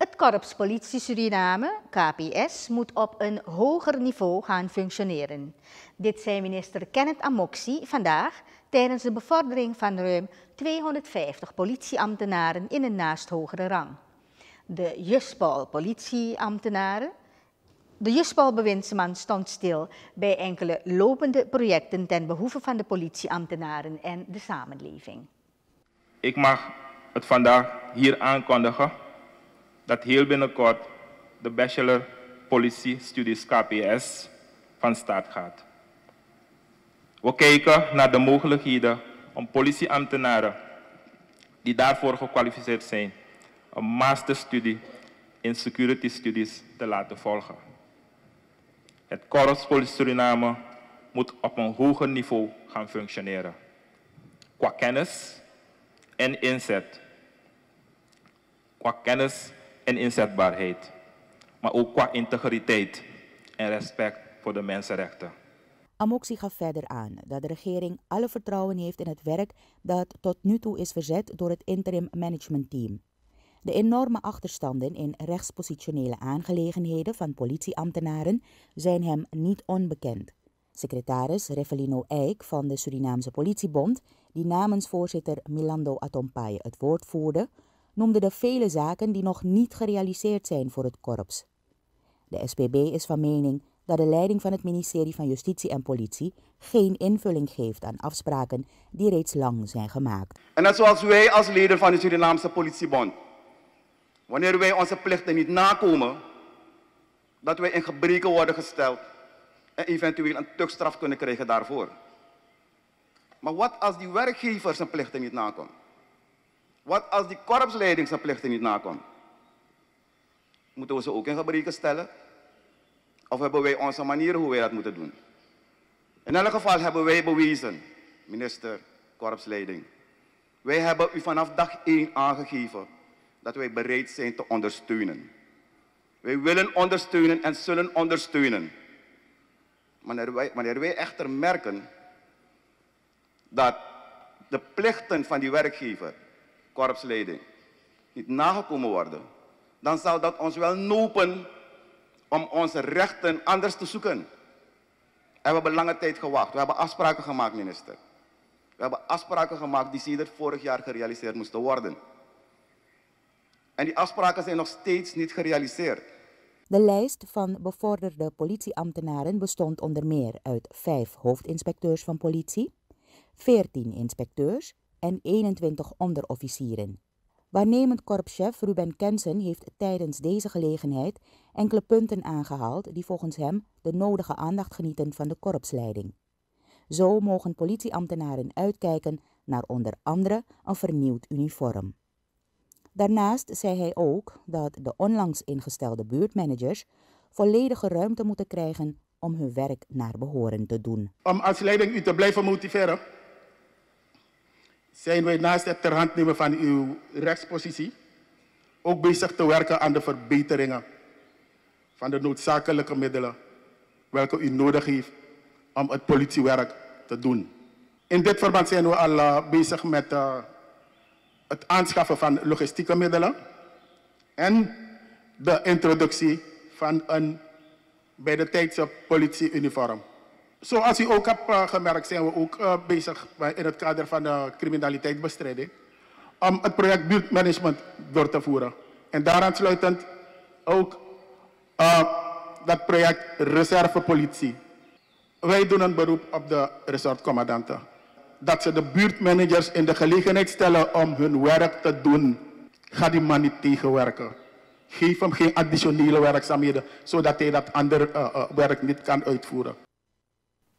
Het Korps Politie Suriname, KPS, moet op een hoger niveau gaan functioneren. Dit zei minister Kenneth Amoxi vandaag tijdens de bevordering van ruim 250 politieambtenaren in een naast hogere rang. De Juspal politieambtenaren de Juspal-bewindsman stond stil bij enkele lopende projecten ten behoeve van de politieambtenaren en de samenleving. Ik mag het vandaag hier aankondigen dat heel binnenkort de Bachelor Politie Studies KPS van start gaat. We kijken naar de mogelijkheden om politieambtenaren die daarvoor gekwalificeerd zijn, een masterstudie in security studies te laten volgen. Het Korps Politie Suriname moet op een hoger niveau gaan functioneren. Qua kennis en inzet. Qua kennis en inzetbaarheid. Maar ook qua integriteit en respect voor de mensenrechten. Amoxie gaf verder aan dat de regering alle vertrouwen heeft in het werk dat tot nu toe is verzet door het interim managementteam. De enorme achterstanden in rechtspositionele aangelegenheden van politieambtenaren zijn hem niet onbekend. Secretaris Revelino Eijk van de Surinaamse Politiebond, die namens voorzitter Milando Atompaye het woord voerde, noemde de vele zaken die nog niet gerealiseerd zijn voor het korps. De SPB is van mening dat de leiding van het ministerie van Justitie en Politie geen invulling geeft aan afspraken die reeds lang zijn gemaakt. En net zoals wij als leden van de Surinaamse Politiebond, wanneer wij onze plichten niet nakomen, dat wij in gebreken worden gesteld en eventueel een tukstraf kunnen krijgen daarvoor. Maar wat als die werkgever zijn plichten niet nakomt? Wat als die korpsleiding zijn plichten niet nakomt? Moeten we ze ook in gebreken stellen? Of hebben wij onze manier hoe wij dat moeten doen? In elk geval hebben wij bewezen, minister, korpsleiding. Wij hebben u vanaf dag 1 aangegeven dat wij bereid zijn te ondersteunen. Wij willen ondersteunen en zullen ondersteunen. Wanneer wanneer wij echter merken dat de plichten van die werkgever, niet nagekomen worden, dan zal dat ons wel nopen om onze rechten anders te zoeken. En we hebben lange tijd gewacht. We hebben afspraken gemaakt, minister. We hebben afspraken gemaakt die sinds vorig jaar gerealiseerd moesten worden. En die afspraken zijn nog steeds niet gerealiseerd. De lijst van bevorderde politieambtenaren bestond onder meer uit vijf hoofdinspecteurs van politie, 14 inspecteurs en 21 onderofficieren. Waarnemend korpschef Ruben Kensen heeft tijdens deze gelegenheid enkele punten aangehaald die volgens hem de nodige aandacht genieten van de korpsleiding. Zo mogen politieambtenaren uitkijken naar onder andere een vernieuwd uniform. Daarnaast zei hij ook dat de onlangs ingestelde buurtmanagers volledige ruimte moeten krijgen om hun werk naar behoren te doen. Om als leiding u te blijven motiveren, zijn wij naast het ter hand nemen van uw rechtspositie ook bezig te werken aan de verbeteringen van de noodzakelijke middelen welke u nodig heeft om het politiewerk te doen. In dit verband zijn we al uh, bezig met uh, het aanschaffen van logistieke middelen en de introductie van een bij de tijdse politieuniform. Zoals u ook hebt uh, gemerkt zijn we ook uh, bezig in het kader van de criminaliteitsbestrijding om het project buurtmanagement door te voeren. En daaraan sluitend ook dat project reservepolitie. Wij doen een beroep op de resortcommandanten. Dat ze de buurtmanagers in de gelegenheid stellen om hun werk te doen. Ga die man niet tegenwerken. Geef hem geen additionele werkzaamheden, zodat hij dat andere uh, werk niet kan uitvoeren.